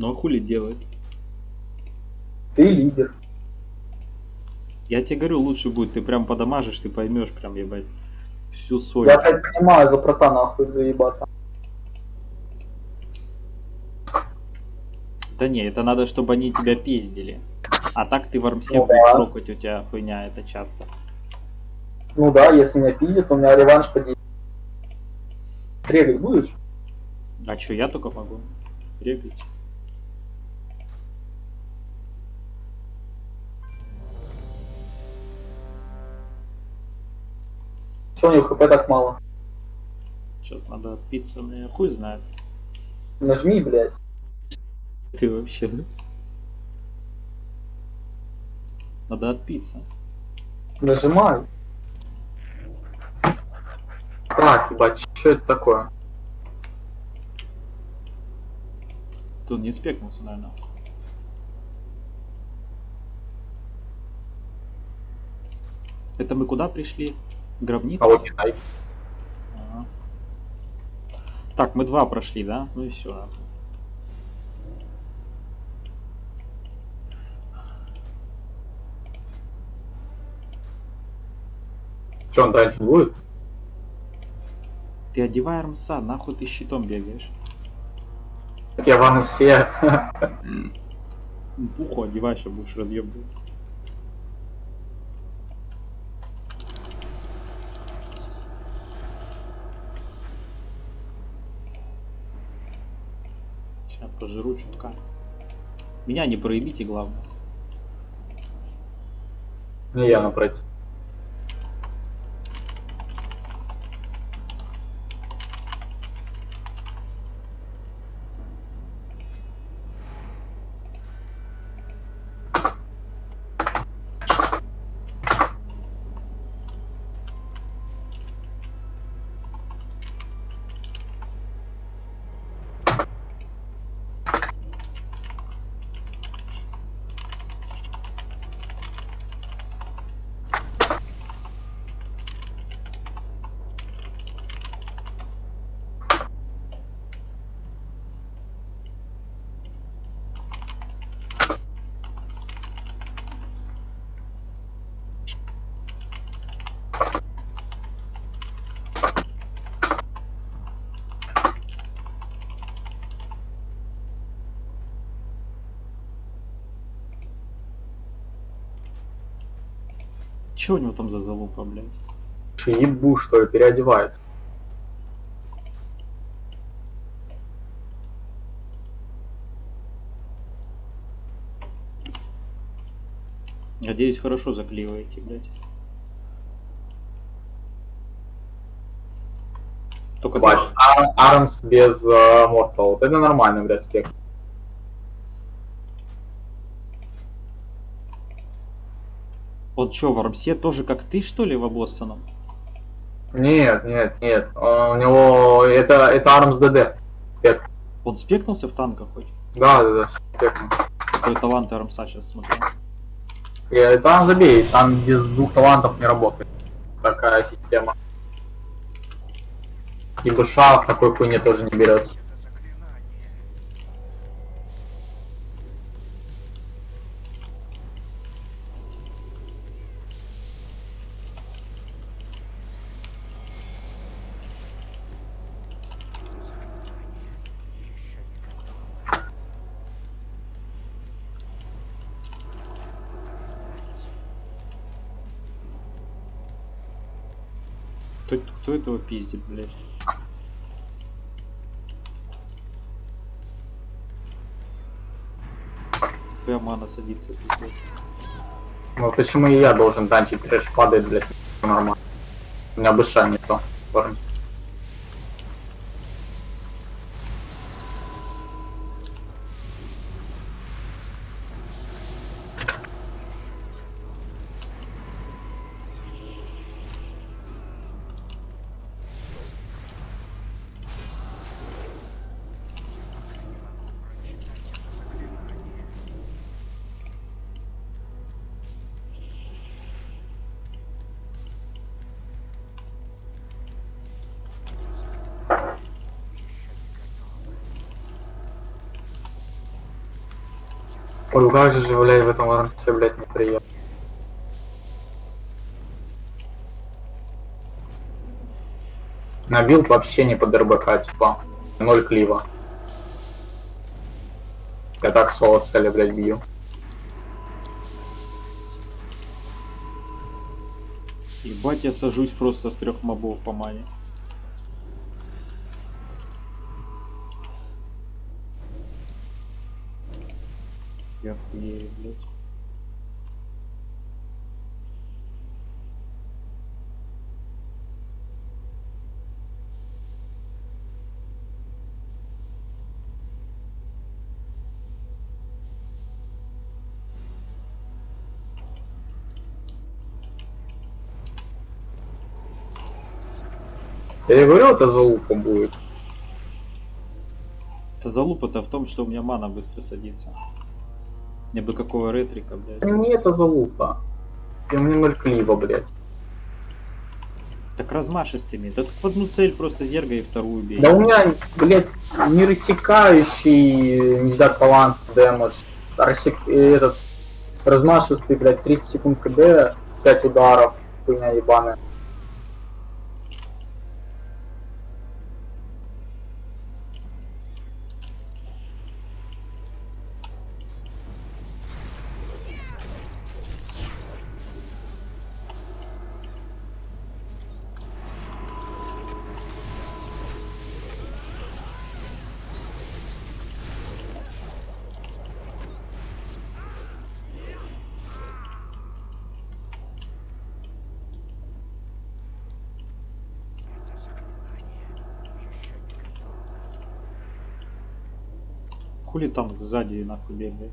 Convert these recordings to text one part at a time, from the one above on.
Ну а хули делать? Ты лидер. Я тебе говорю, лучше будет, ты прям подамажишь, ты поймешь прям, ебать, всю соль. Я опять понимаю, за прота нахуй заебата. Да не, это надо, чтобы они тебя пиздили. А так ты в армсе Ну будешь да. прокать, у тебя хуйня, это часто. Ну да, если меня пиздят, у меня реванш по 10. Регать будешь? А чё, я только могу? Регать. Че у него хп так мало? Сейчас надо отпиться, но я хуй знает. Нажми, блядь. Ты вообще, да? Надо отпиться. Нажимай. Так, ебать, что это такое? Тут не спекнулся, наверное. Это мы куда пришли? Гробница? А вот Китай. Ага. Так, мы два прошли, да? Ну и все. Че, он дальше будет? Ты одевай армса, нахуй ты щитом бегаешь. Так я все. Ну, Пуху одевай, сейчас будешь разъебывать. Сейчас пожру чутка. Меня не проебите, главное. Не я напротив. Че у него там за залупа, блядь? Ебу, что ли, переодевается. Надеюсь, хорошо заклеиваете, блядь. Только Бать, Армс без э, Мортал. Вот это нормально, блядь, спек. Вот что, в армсе тоже как ты, что ли, в обоссаном? Нет, нет, нет. А, У него это, это Армс ДД. Спек. Он спекнулся в танках хоть? Да, да, да, спек. Какой талант армса сейчас смотрю. Я- Там забей, там без двух талантов не работает. Такая система. И Быша в такой хуйне тоже не берется. Пиздит, блядь? Мана садится, пиздец. Ну почему и я должен танчить трэш падает, блядь, нормально. У меня Быша не то. в Ой, как же, блядь, в этом воронце, блядь, неприятно. На билд вообще не под РБК, типа. Ноль клива. Я так соло цели, блядь, бью. Ебать, я сажусь просто с трех мобов по мане. Я хуею, блядь. Я говорю, это залупа будет. Это залупа-то в том, что у меня мана быстро садится. Не бы какого ретрика, блядь. Не это залупа. У меня ноль клива, блядь. Так размашистыми. Да так в одну цель просто зерга и вторую бей. Да у меня, блядь, не рассекающий, нельзя талант, дэмэдж. А рассек... и этот размашистый, блядь, 30 секунд КД, 5 ударов, хуйня ебаная. Хули танк сзади нахуй бегает.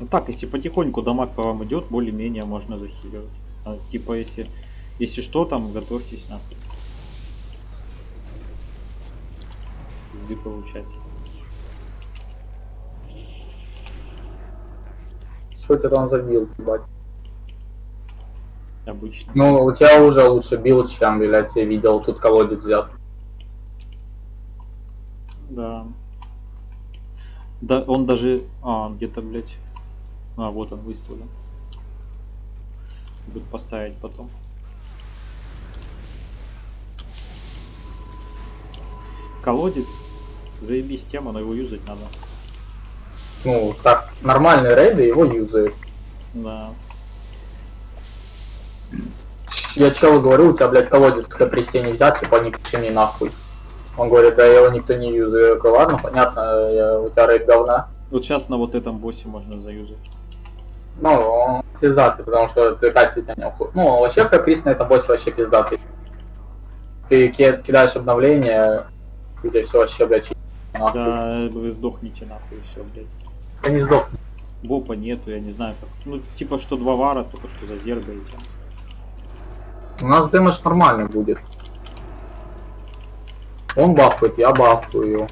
Ну так, если потихоньку дамаг по вам идет, более-менее можно захиливать. А, типа, если, если что, там готовьтесь нахуй. Пизды получать. Что ты там забил, ебать? Обычно. Ну, у тебя уже лучше бил, чем, блядь, я видел, тут колодец взят. Да. Да, он даже... А, где-то, блядь... А, вот он выставлен. Будет поставить потом. Колодец. Заебись тема, но его юзать надо. Ну, так, нормальные рейды его юзают. Да. Я челу говорю, у тебя, блядь, колодец к прессе не взят, типа не пиши мне нахуй. Он говорит, да его никто не юзает. Я говорю, ладно, понятно, я, у тебя рейд говна. Вот сейчас на вот этом боссе можно заюзать. Ну, он пиздатый, потому что ты кастить на нем хуй. Ну, вообще, как Крис на этом боссе вообще пиздатый. Ты ки- кидаешь обновление, тебе все вообще, блядь, нахуй. Да, вы сдохните нахуй, все, блядь. Ты не сдохнешь. Бопа нету, я не знаю как. Ну, типа, что два вара, только что зазергаете. У нас дэмэдж нормальный будет. Он бафает, я бафаю его.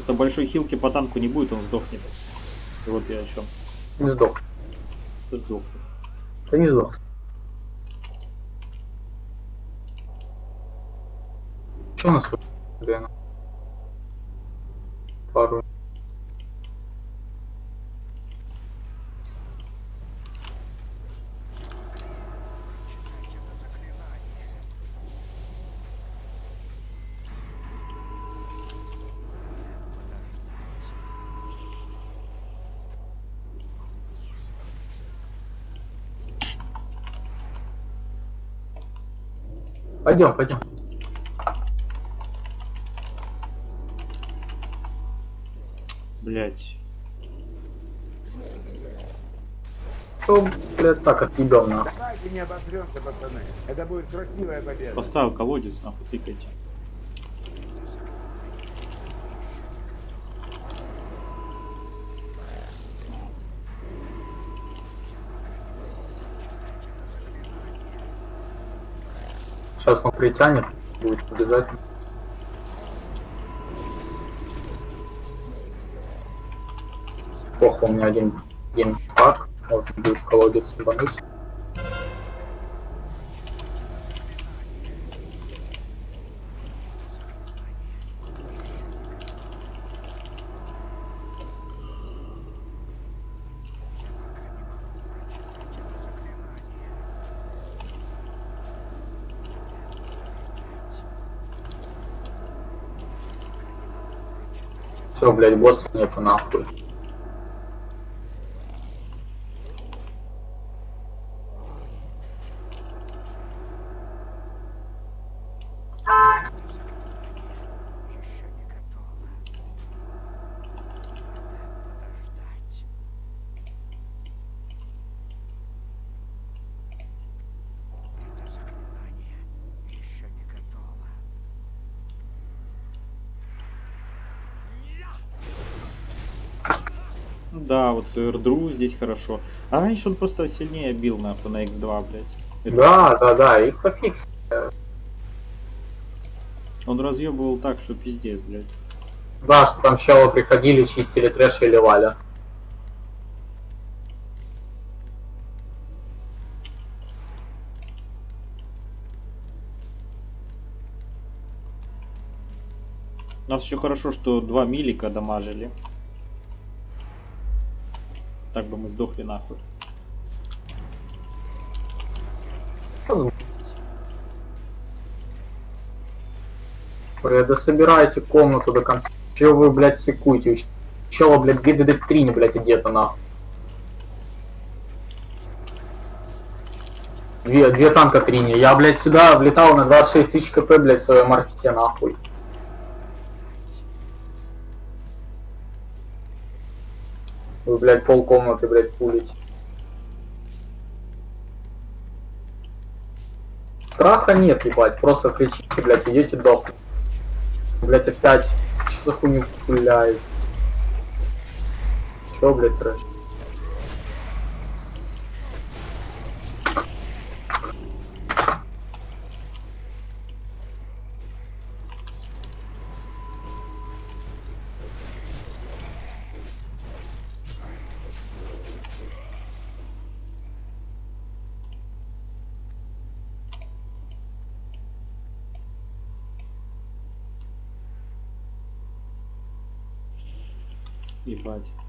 Просто большой хилки по танку не будет, он сдохнет. И вот я о чем. Не сдох. Ты сдохнет. Ты не сдох. Что у нас? Пару. Пойдем, пойдем. Блять. Все, блядь, так отъебем нахуй. Давайте не обосремся, пацаны. Это будет красивая победа. Поставил колодец, нахуй тыкайте. Сейчас он притянет, будет побежать. Плохо, у меня один, один стак. Можно будет колодец ебануть. Все, блядь, босса нету нахуй. Да, вот Эрдру здесь хорошо. А раньше он просто сильнее бил нахуй на X2, блядь. Это- Да, да, да, их пофикс. Он разъебывал так, что пиздец, блядь. Да, что там челы приходили, чистили трэш и ливали. Нас еще хорошо, что два милика дамажили. Так бы мы сдохли нахуй. Бля, да собирайте комнату до конца. Чего вы, блядь, секуете? Чела, блядь, ГДД-3, не, блядь, где-то нахуй. Две, две танка трини. Я, блядь, сюда влетал на 26 тысяч кп, блядь, в своем архите, нахуй. Вы, блядь, пол комнаты, блядь, пулите. Страха нет, ебать, просто кричите, блядь, идете дохнуть. Блять, опять. Что за хуйню пуляет? Что, блять, трэш? Ебать.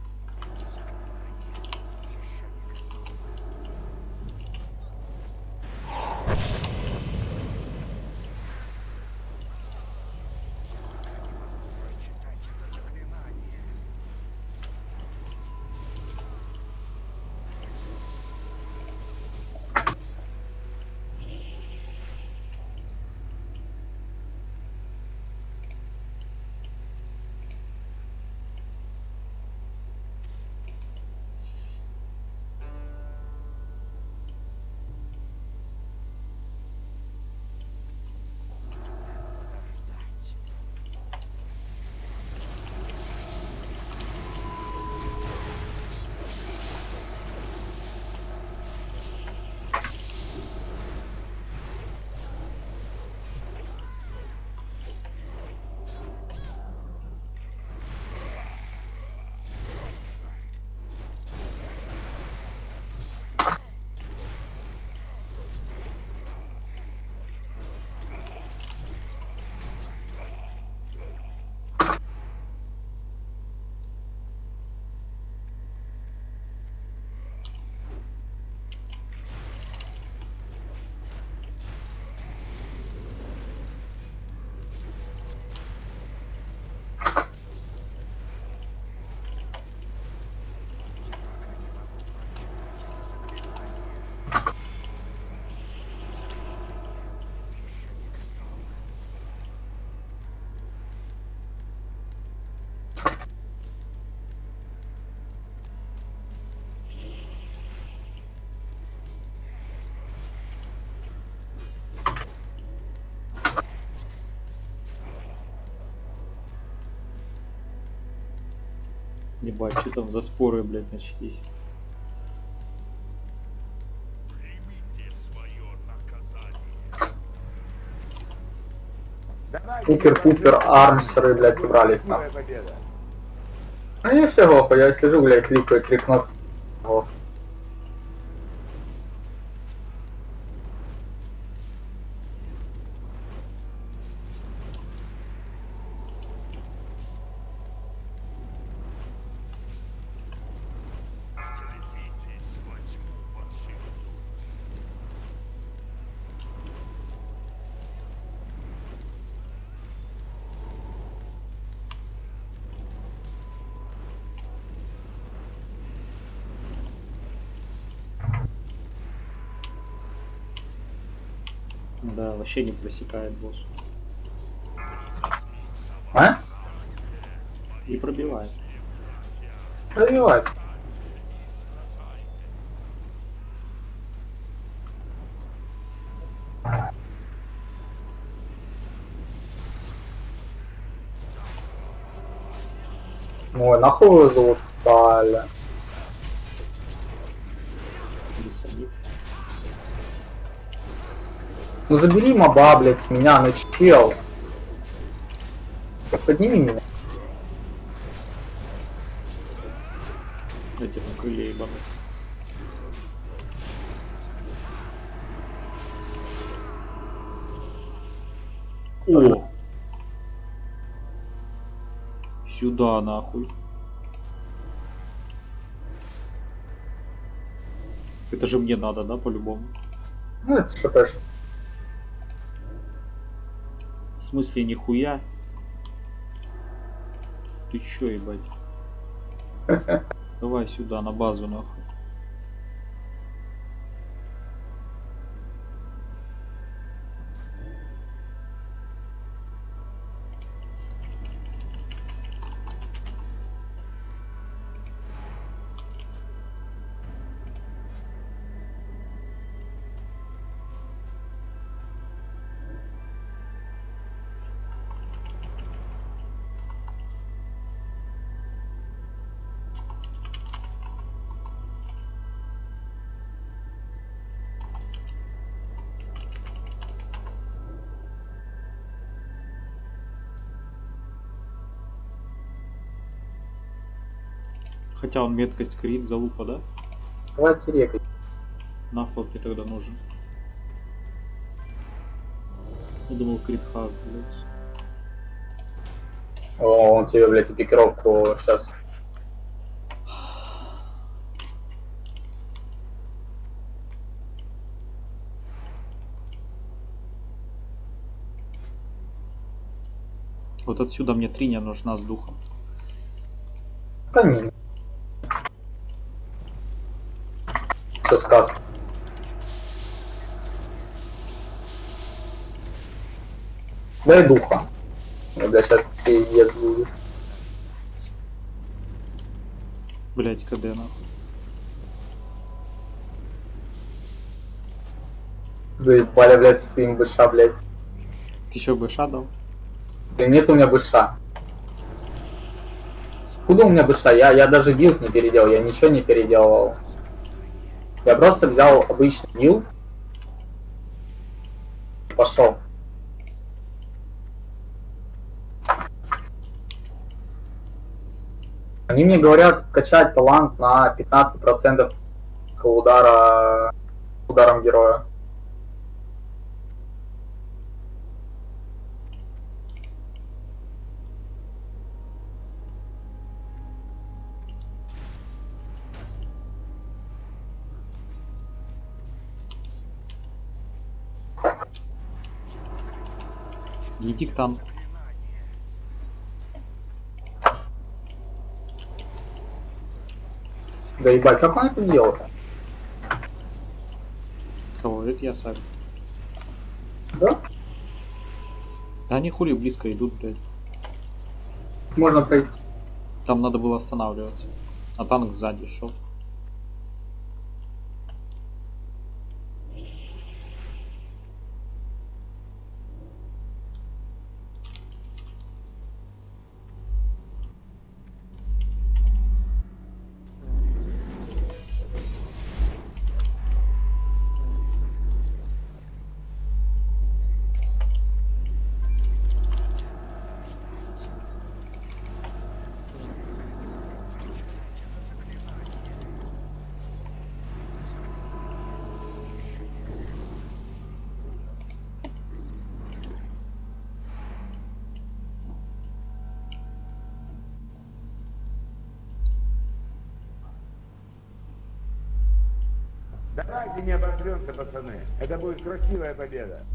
Ебать, что там за споры, блядь, начались. Примите свое наказание. Пупер-пупер, армсеры, блядь, собрались там. А я все я сижу, блядь, кликаю три кнопки. Вообще не просекает босс. А? И пробивает. Пробивать. Ой, нахуй его залутали. Ну забери моба, блядь, с меня, ну чел. Подними меня. Эти на крылья ебанут. О! Сюда нахуй. Это же мне надо, да, по-любому? Ну это шпш. В смысле, нихуя? Ты чё, ебать? Давай сюда, на базу, нахуй. Хотя он меткость крит, залупа, да? Давайте рекать. Нахуй мне тогда нужен. Я думал крит хаз, блядь. О, он тебе, блядь, пикировку сейчас. Вот отсюда мне триня нужна с духом. Камин. Все сказано. Дай духа. Блядь, сейчас пиздец будет. Блять, КД нахуй. Заебали, блядь, с своим быша, блядь. Ты еще быша дал? Да нет у меня быша. Куда у меня быша? Я, я даже билд не переделал, я ничего не переделывал. Я просто взял обычный билд. Пошел. Они мне говорят качать талант на 15% с удара ударом героя. Иди к танку. Да ебать, как он это делает? Кого? Это я сам. Да? Да они хули близко идут, блядь. Можно пройти. Там надо было останавливаться. А танк сзади шел. Это будет красивая победа.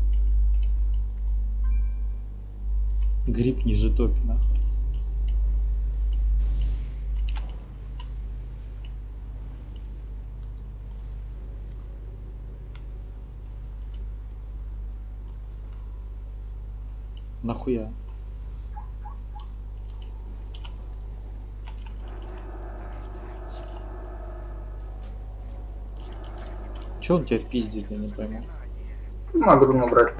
Гриб ниже топи, нахуй. Нахуя? Че он тебя пиздит, я не пойму. Могу набрать.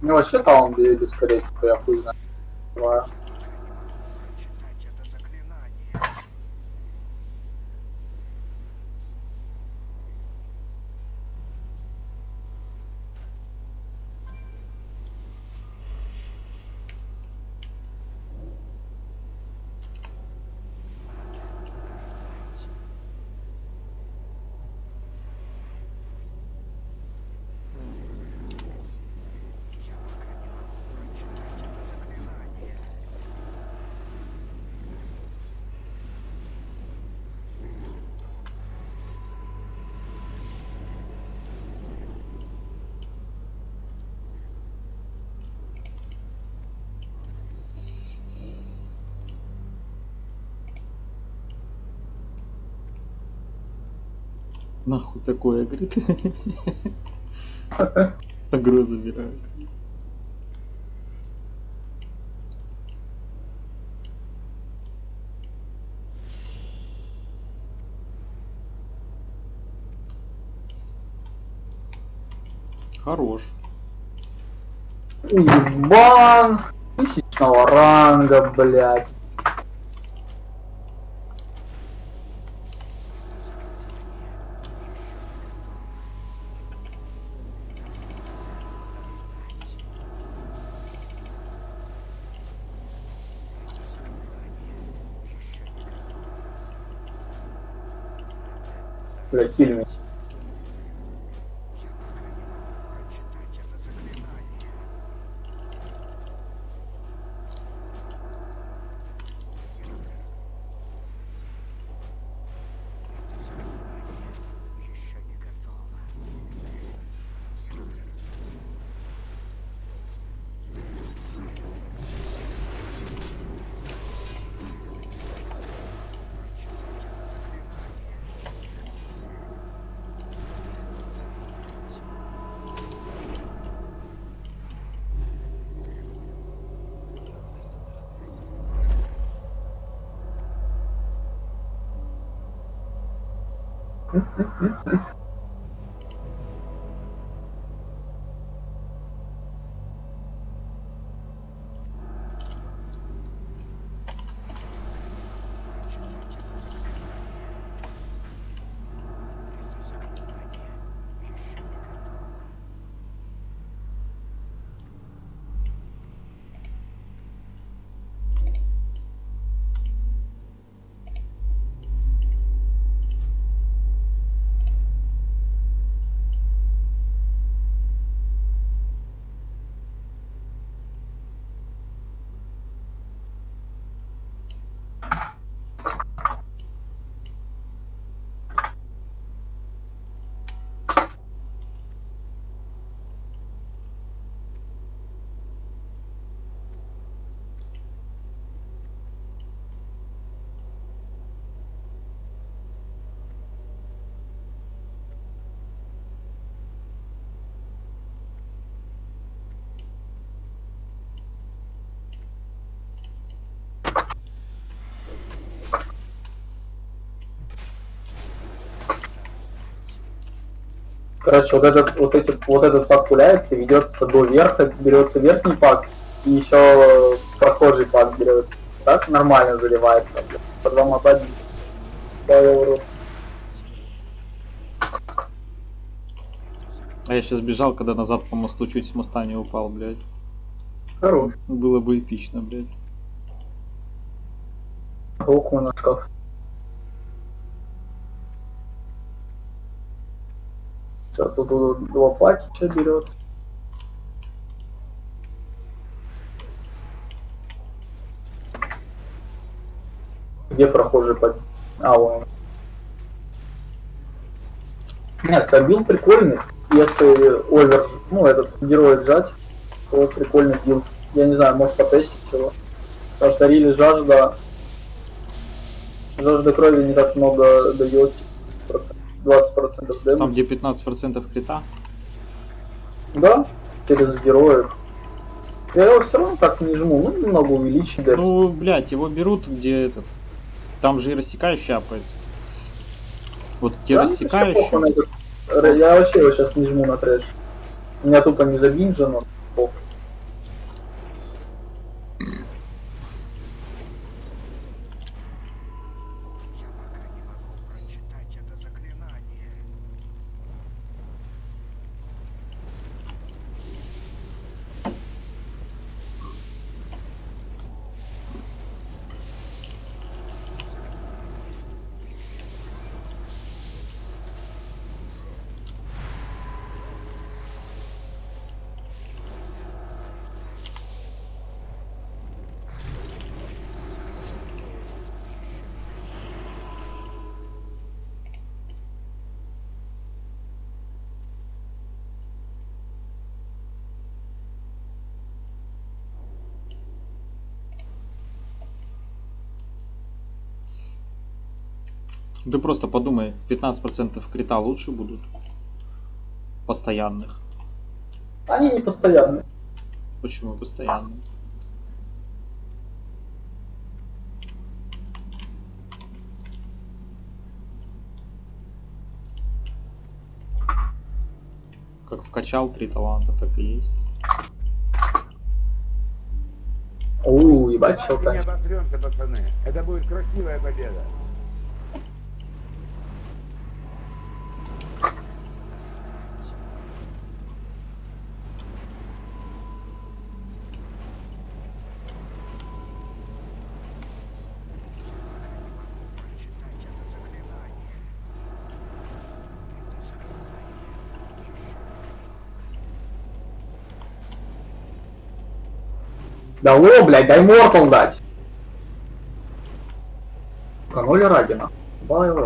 Ну вообще там без корейского, я хуй знаю. Такое, говорит. Агро забирают. Хорош. Ебан! Тысячного ранга, блядь. Бля, сильный. Я Mm-hmm. Короче, вот этот, вот эти, вот этот пак пуляется, ведется до верха, берется верхний пак, и еще прохожий пак берется. Так нормально заливается. По два мотать. по евро. А я сейчас бежал, когда назад по мосту чуть с моста не упал, блядь. Хорош. Было бы эпично, блядь. Рухну на шкаф. Сейчас вот тут два пакета берется. Где прохожий под? А, вон. Нет, сабил прикольный. Если овер, ну, этот герой джать, то прикольный билд. Я не знаю, может потестить его. Потому что рили жажда... Жажда крови не так много дает процент. 20% дэмэдж. Там, где 15% крита. Да, через героев. Я его все равно так не жму, ну немного увеличить дэмэдж. Ну, блядь, его берут, где этот... Там же и рассекающий апается. Вот где Да, мне вообще похуй на рассекающий... этот- Р- Я вообще его сейчас не жму на трэш. У меня тупо не забинжено. Ты просто подумай, 15% крита лучше будут. Постоянных. Они не постоянные. Почему постоянные? Как вкачал три таланта, так и есть. Ууу, ебать, пацаны. Это будет красивая победа. Да о, блядь, дай Мортал дать. Каноли Рагина. Бай в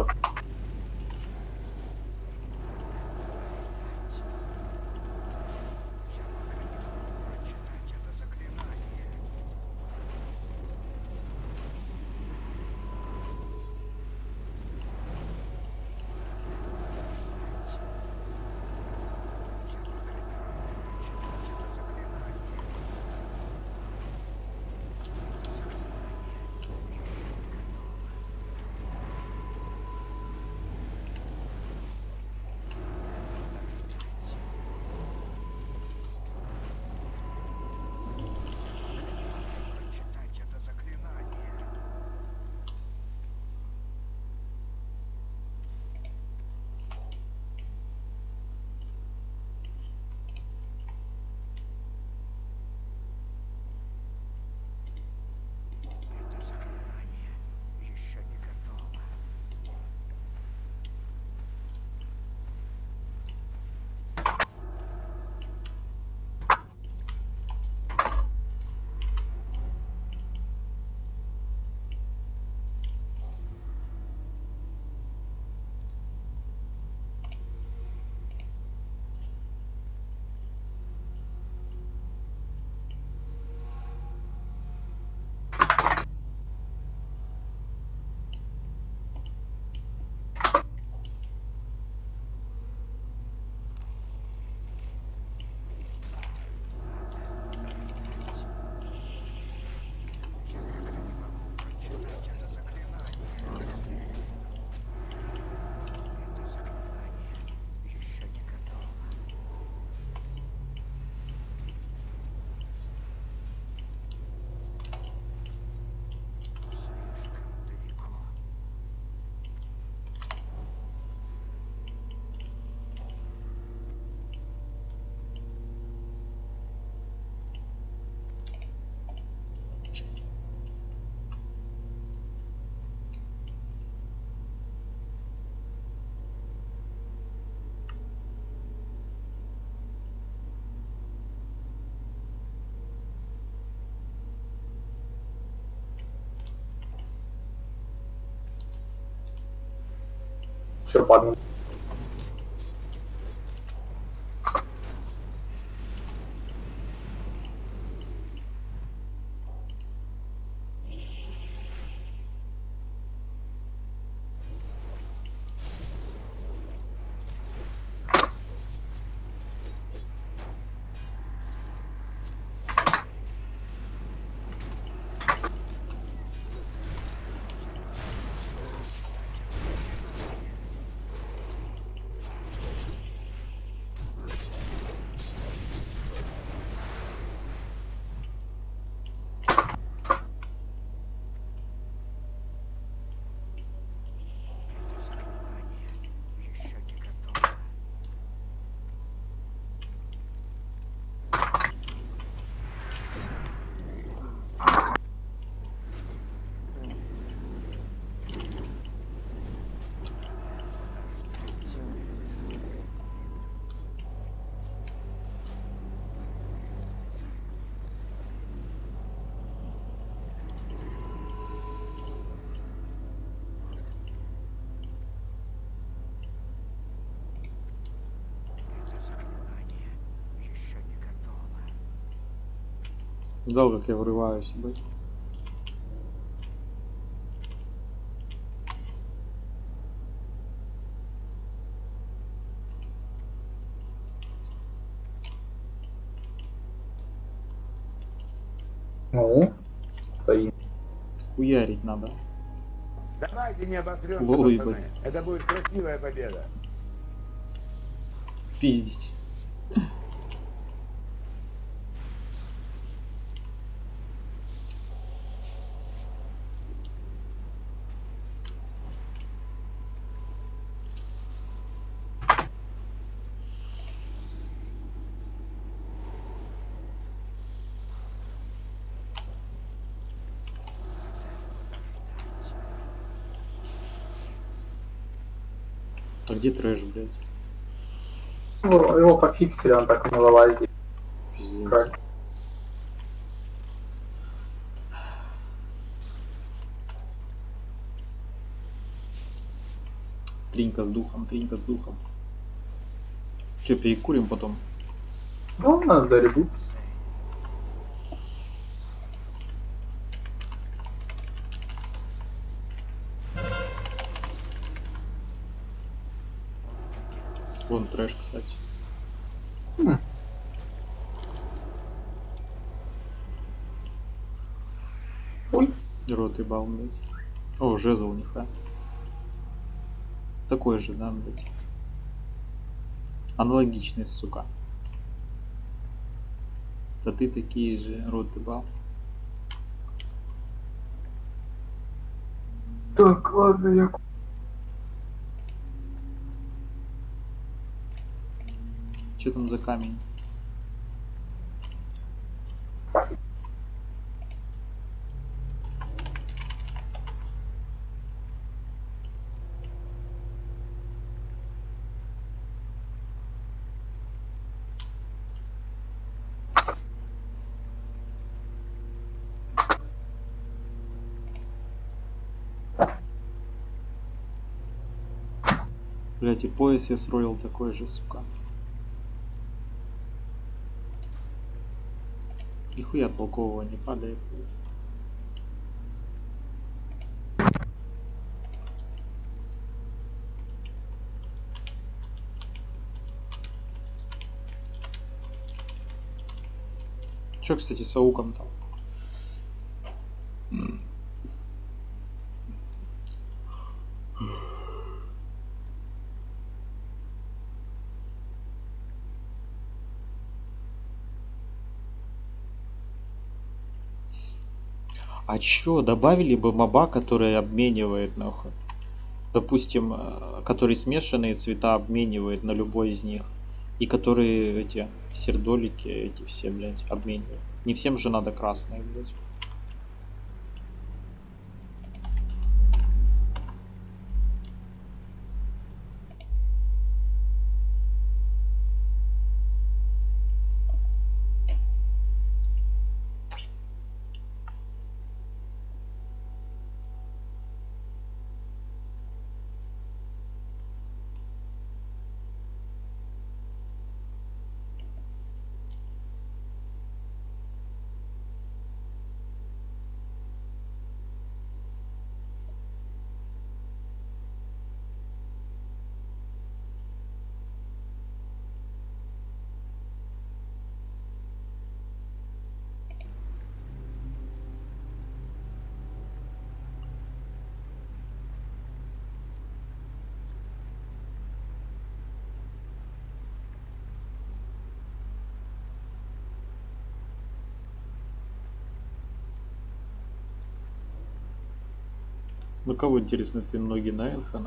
Черпак. Это заклинание еще не готово. Это заклинание еще не готово. Видал, как я врываюсь, блядь. Ну, стоим. Хуярить надо. Давайте не ебать. Это будет красивая победа. Пиздить. Где трэш, блядь? Его, его пофиксили, он так и не вылазит. Пиздец. Как? Тринька с духом, тринька с духом. Че, перекурим потом? Ну, надо ребут. Вон трэш, кстати. Ой. Рот ебал, блядь. О, жезл, нихуя. Такой же, да, блядь. Аналогичный, сука. Статы такие же, рот ебал. Так, ладно, я... Че там за камень? Блять, и пояс я сроил такой же, сука. Нихуя толкового не падает. Чё, кстати, с ауком там? А чё, добавили бы моба, который обменивает нахуй? Допустим, э, который смешанные цвета обменивает на любой из них. И которые эти сердолики, эти все, блядь, обменивают. Не всем же надо красные, блядь. Ну кого интересно, ты ноги на Энха,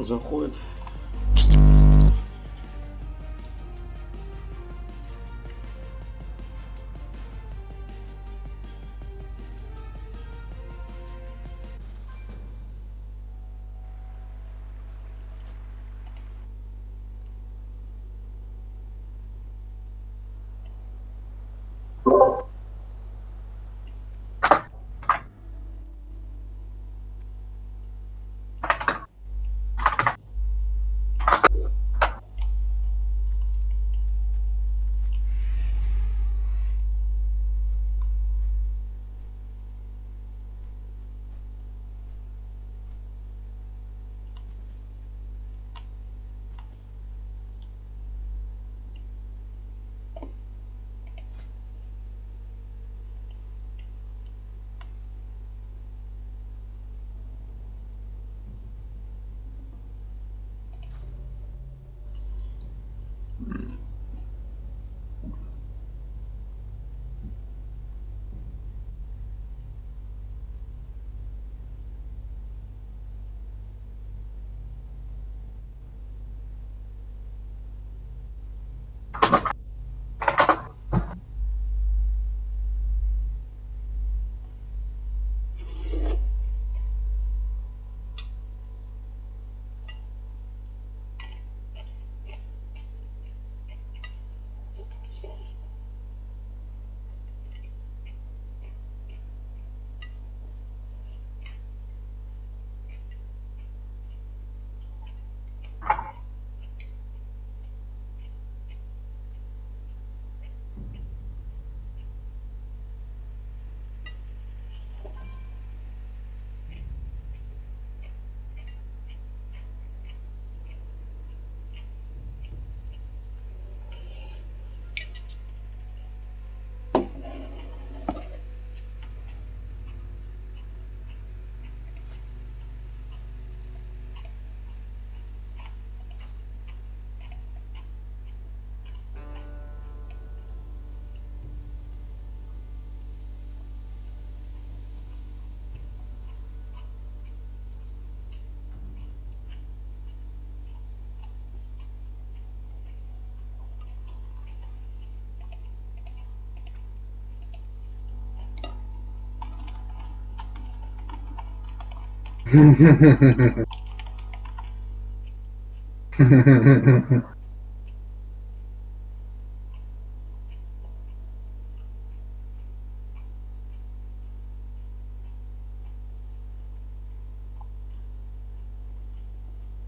Заходит.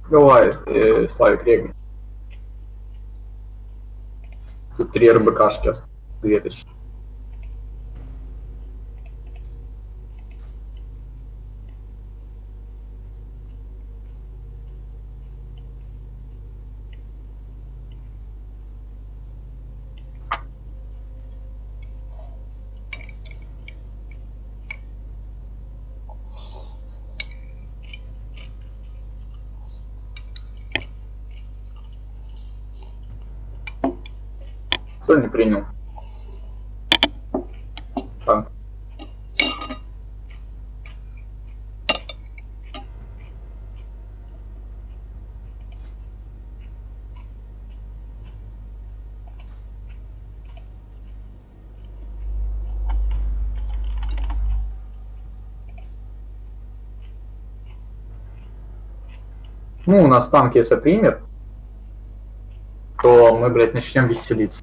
Давай, э, Славик, регни. Тут три РБКшки осталось. Две точнее. Кто не принял? Танк. Ну, у нас танк, если примет, то мы, блядь, начнем веселиться.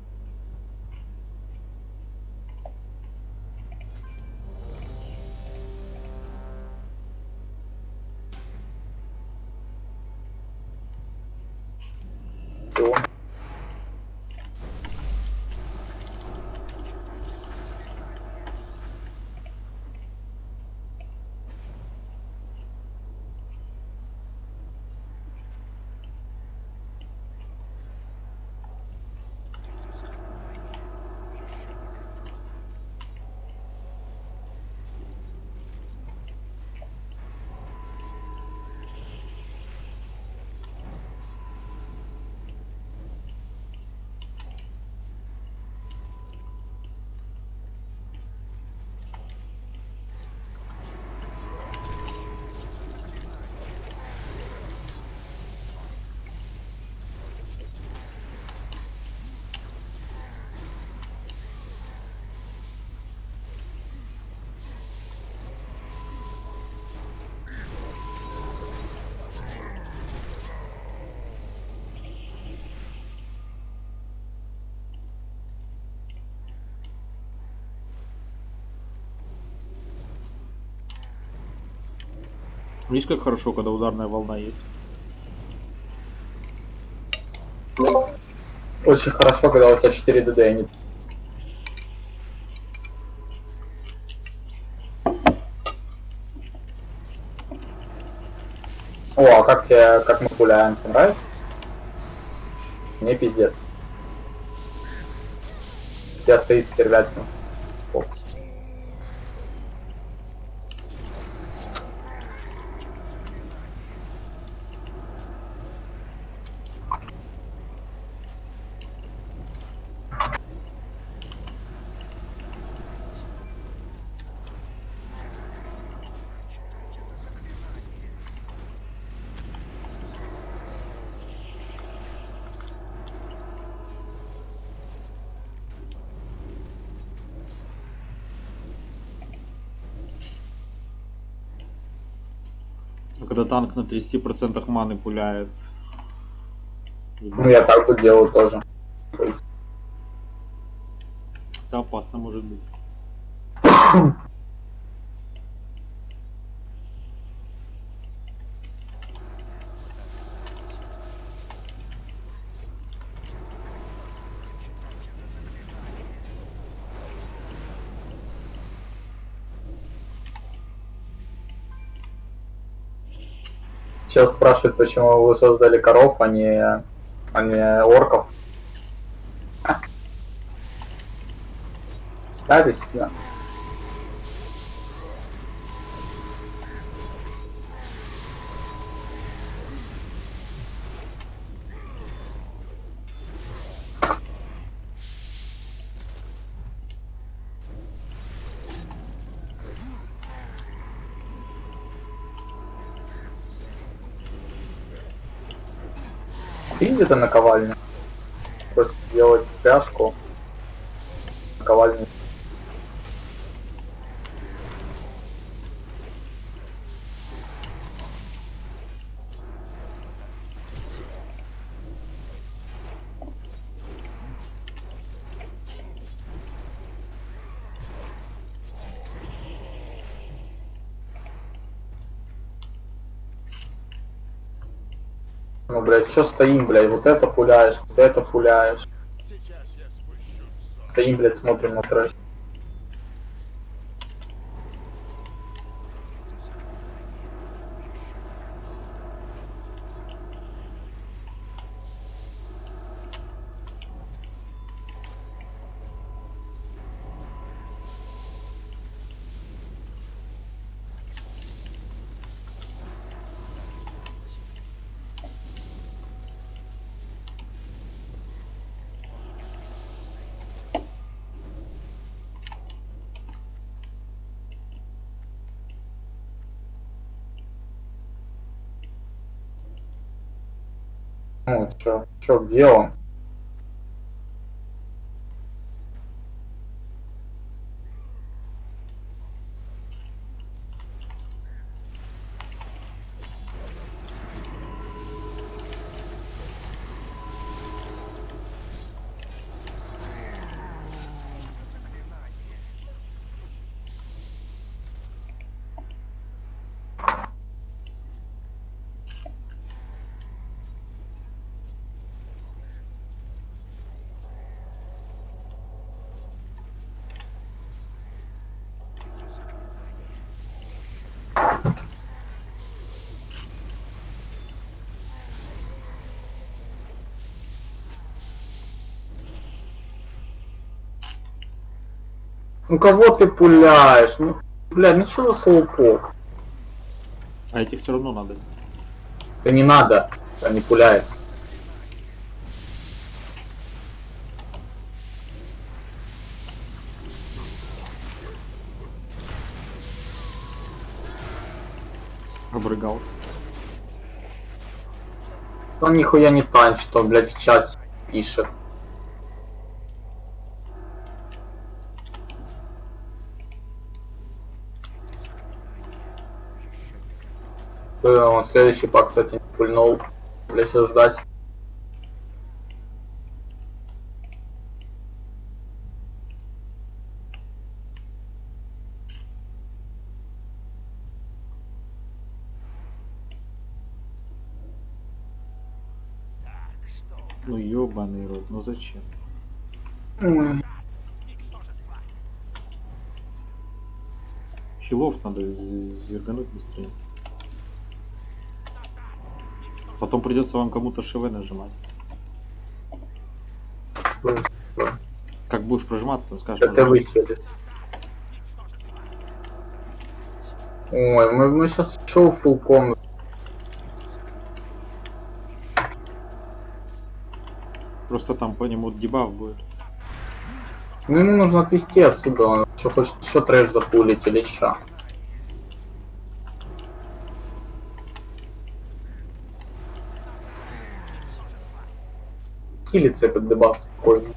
Видишь, как хорошо, когда ударная волна есть. Очень хорошо, когда у тебя 4 ДД, а О, а как тебе, как мы гуляем, тебе нравится? Мне пиздец. Я стоит стрелять. Танк на 30% маны пуляет. Ну, я так тут делаю тоже. Это опасно может быть. Сейчас спрашивает, почему вы создали коров, а не, а не орков. Ставьте себя. Где-то наковальня? Просто сделать пряжку. Что стоим, блядь, вот это пуляешь, вот это пуляешь. Стоим, блядь, смотрим на трэш. Ну, чё, чё, где он? Ну кого ты пуляешь? Ну, блядь, ну что за слоупок? А этих все равно надо. Это не надо, это не пуляется. Обрыгался. Он нихуя не танч, что, блядь, сейчас пишет. Он следующий пак, кстати, не пульнул. Сейчас ждать. Ну ебаный рот, ну зачем? М, Хилов надо звергануть быстрее. Потом придется вам кому-то ШВ нажимать. Как будешь прожиматься, там скажешь. Это выхилец. Ой, мы, мы сейчас шоу фулком. Просто там по нему дебаф будет. Ну ему нужно отвести отсюда, он что хочет еще трэш запулить или что? Хилится этот дебаф спокойно.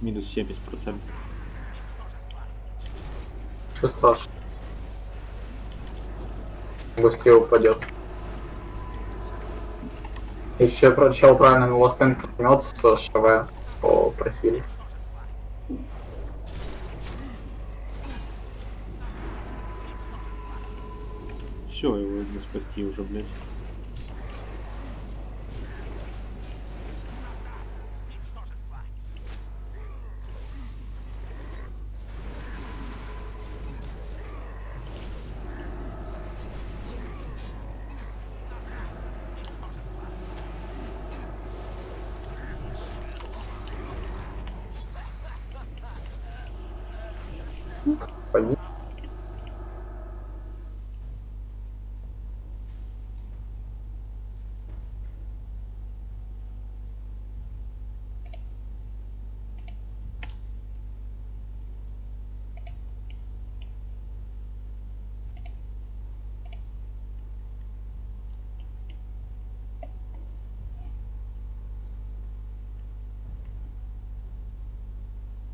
Минус 70%. Что страшно? Быстрее упадет. Еще прочел правильно, его стенк мет с ШВ по профилю. Все, его не спасти уже, блядь.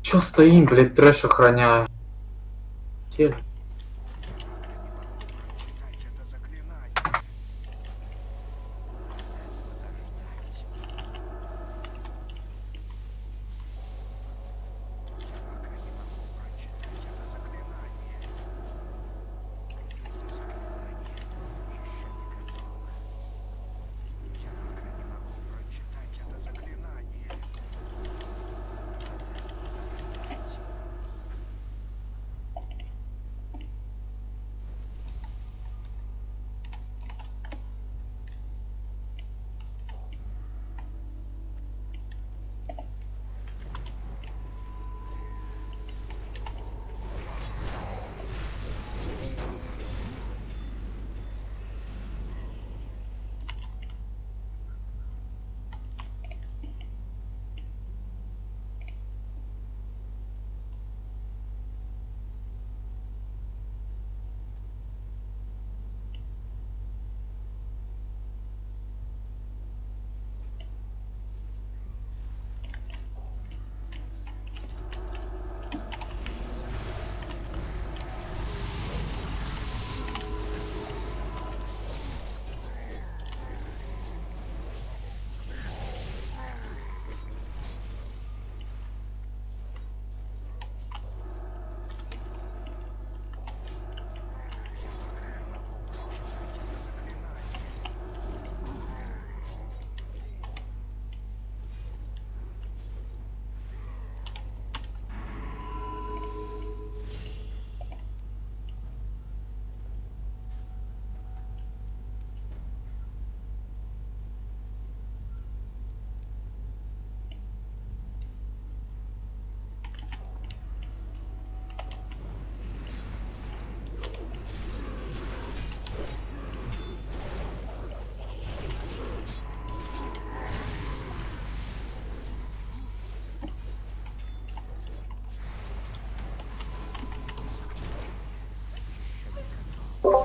Чё стоим, блядь, трэш охраняю? Все.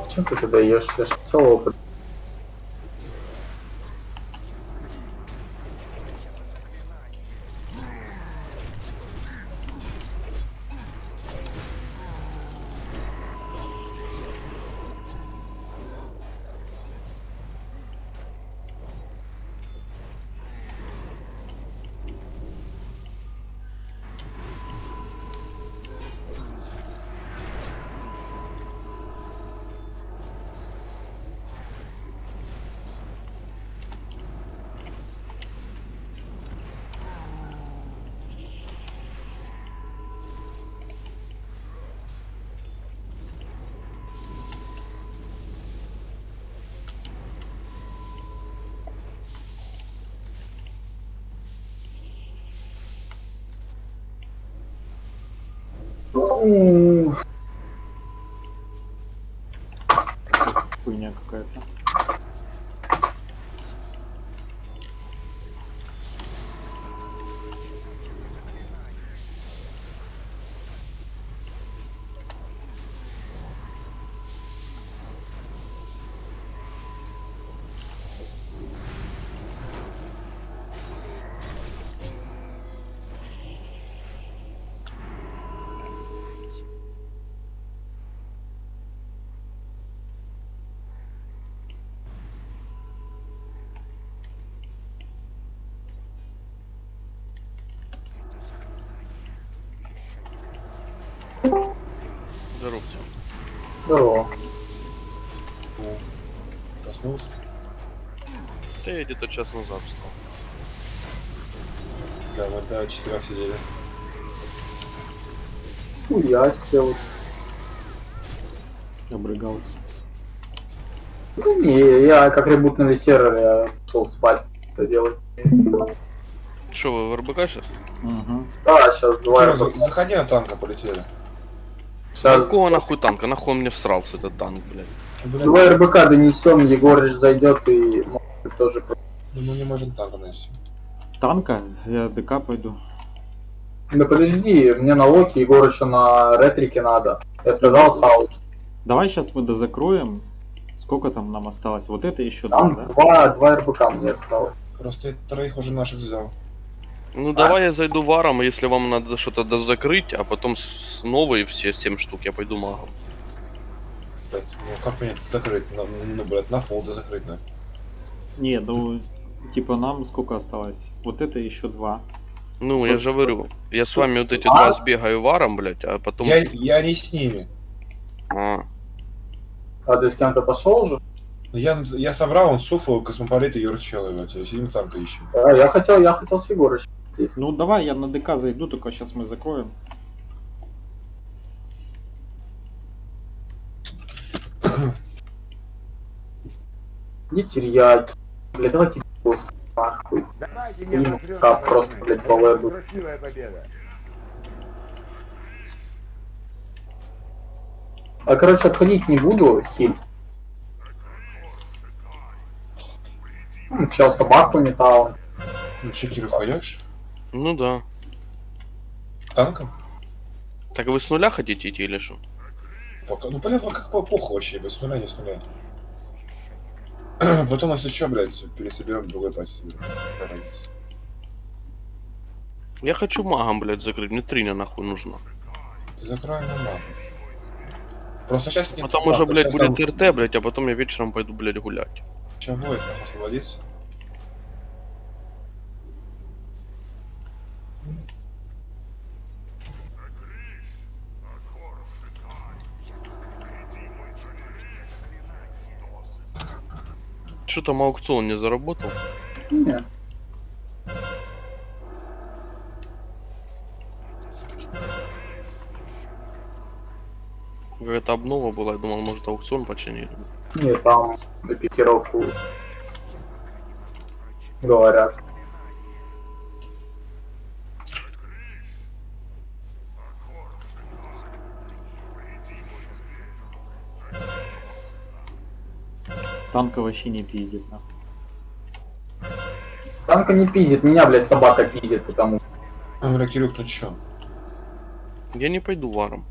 Чем ты туда ешь? Я 嗯 Здорово. Проснулся? Я где-то час назад встал. Да, мы до четырех сидели. Хуя сел. Обрыгался. Да не, я как ребутный сервер, я шел спать. Это делать. Что, вы в РБК сейчас? Угу. Да, сейчас два. Заходи на танка, полетели. Сейчас Какого нахуй танка? Нахуй он мне всрался этот танк, блядь. Два РБК донесем, Егорыч зайдет и может, тоже. ну мы не можем танка нанести. Танка? Я ДК пойду. Да подожди, мне на Локи, Егорычу на ретрике надо. Я сказал Сауш. Давай сейчас мы дозакроем. Сколько там нам осталось? Вот это еще два, Там да? два, два РБК мне осталось. Просто я троих уже наших взял. Ну давай я зайду варом, если вам надо что-то дозакрыть, а потом с новые все 7 штук я пойду магом. Ну как мне это закрыть? На, ну, блядь, на фолды закрыть, на. Не, ну, типа нам сколько осталось? Вот это еще два. Ну, я же говорю, я с вами вот эти А, два сбегаю варом, блядь, а потом... Я, я не с ними. А, А ты с кем-то пошел уже? Ну, Я, я собрал, он Суфу, Космополит и Юрчел, блядь. Сидим танка ищем. Да, я хотел, я хотел с Егорычем. Здесь. Ну давай я на ДК зайду, только сейчас мы закроем. Идите терьяки. Блядь, давайте босс, нахуй. Давайте Ты пацаны. просто, блядь. Красивая победа. А короче, отходить не буду, хиль. Ну, Чел собаку метал. Ну че, Кирилл, ходишь? Ну да. Танком? Так вы с нуля хотите идти или что? Пока, ну, блядь, как по похуй вообще, без нуля, не с нуля. Потом, если что, блядь, пересоберем другой пати? Я хочу магом, блядь, закрыть, мне триня нахуй нужно. Ты закрой на мапу. Просто сейчас не Потом уже, блядь, будет РТ, блядь, а потом я вечером пойду, блядь, гулять. Сейчас будет освободиться. Что там аукцион не заработал? Не. Какая-то обнова была, я думал, может аукцион починили. Не, там на пикировку говорят. Танка вообще не пиздит, нахуй. Танка не пиздит, меня, блядь, собака пиздит, потому А, Бля, Кирюх, ну чё? Я не пойду варом.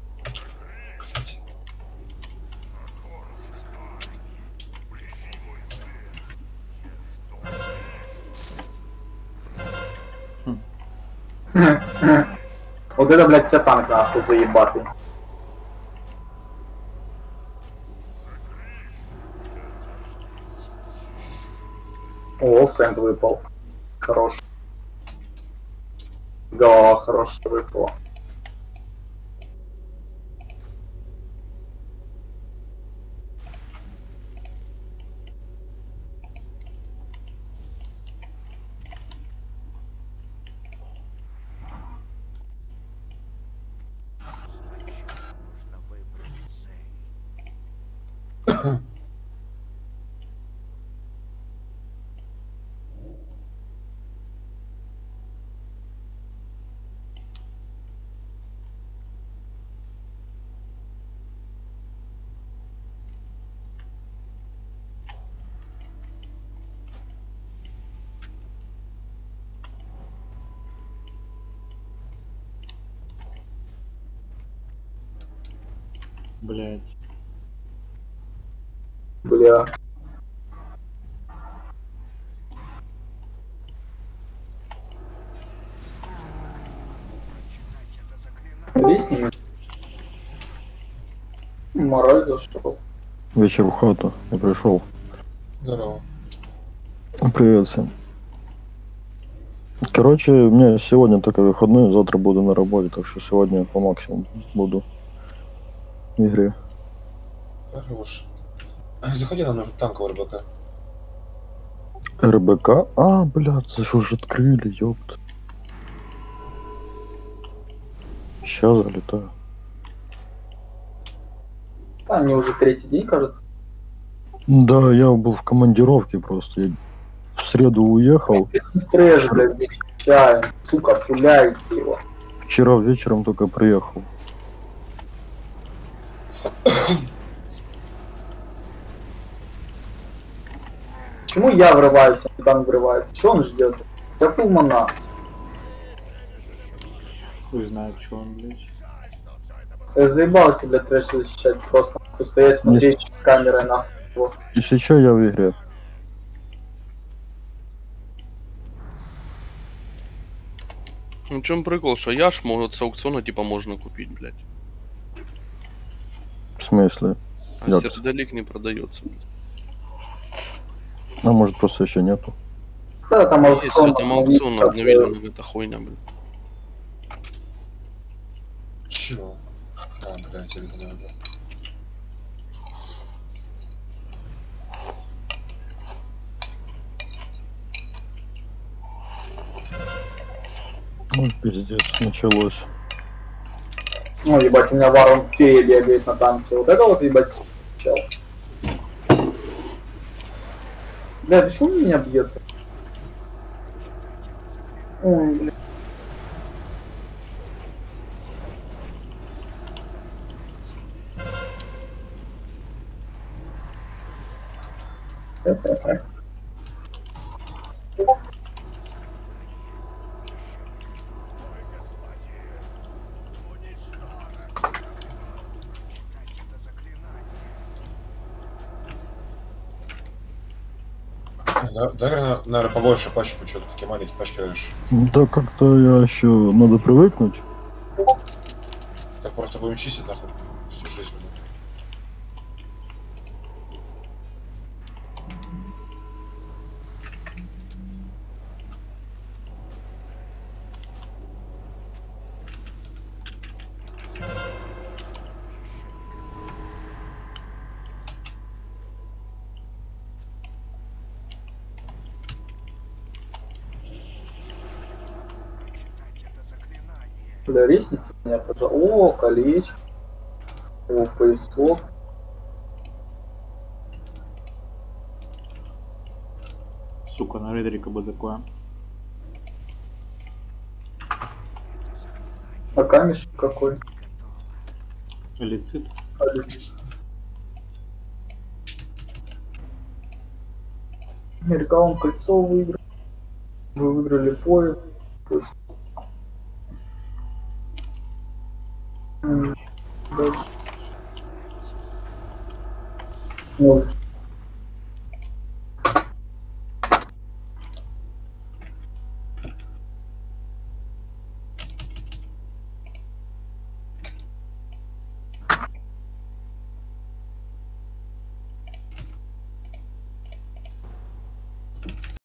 Вот это, блядь, все танк нахуй заебатый. Выпал. Хорош. Голова хорошая выпала. Блять. Бля. Ними. Мораль зашел. Вечер в хату. Я пришел. Здорово. Привет всем. Короче, у меня сегодня только выходной, завтра буду на работе, так что сегодня по максимуму буду в игре. Хорош. Заходи, нам нужен танковый РБК. РБК? А, блядь, за что же открыли, ёпт. Сейчас залетаю. Да, они уже третий день, кажется. Да, я был в командировке просто. Я в среду уехал. Трэш, блядь. Сука, пуляете его. Вчера вечером только приехал. Почему я врываюсь, а там врывается? Что он ждет? Я фул мана. Хуй знает, что он, блядь. Я заебался, блядь, трэш защищать просто. Стоять, смотреть Нет. через камеры на вот. Если что, я выиграю? Ну в чем прикол, что яш может с аукциона типа можно купить, блядь. В смысле? А Як? сердолик не продается. А может просто еще нету. Да, там Есть, аукцион. там аукцион обновили, эта хуйня, блядь. Чего? А, блядь, видно, да. Ну, пиздец, началось. Ну, ебать, у меня варон фея бегает на танке. Вот это вот, ебать, чел. Бля, почему меня бьет? Ой, бля. Да, да, наверное, побольше пачку, что-то такие маленькие пачки даешь. Да как-то я еще надо привыкнуть. Так просто будем чистить, нахуй, У меня пожал. О, колечко. О, поясок. Сука, на рейдере бы такое. А камешек какой? Лицит. Наверняка он кольцо выиграл. Вы выиграли пояс. Пусть. М, дальше. Вот.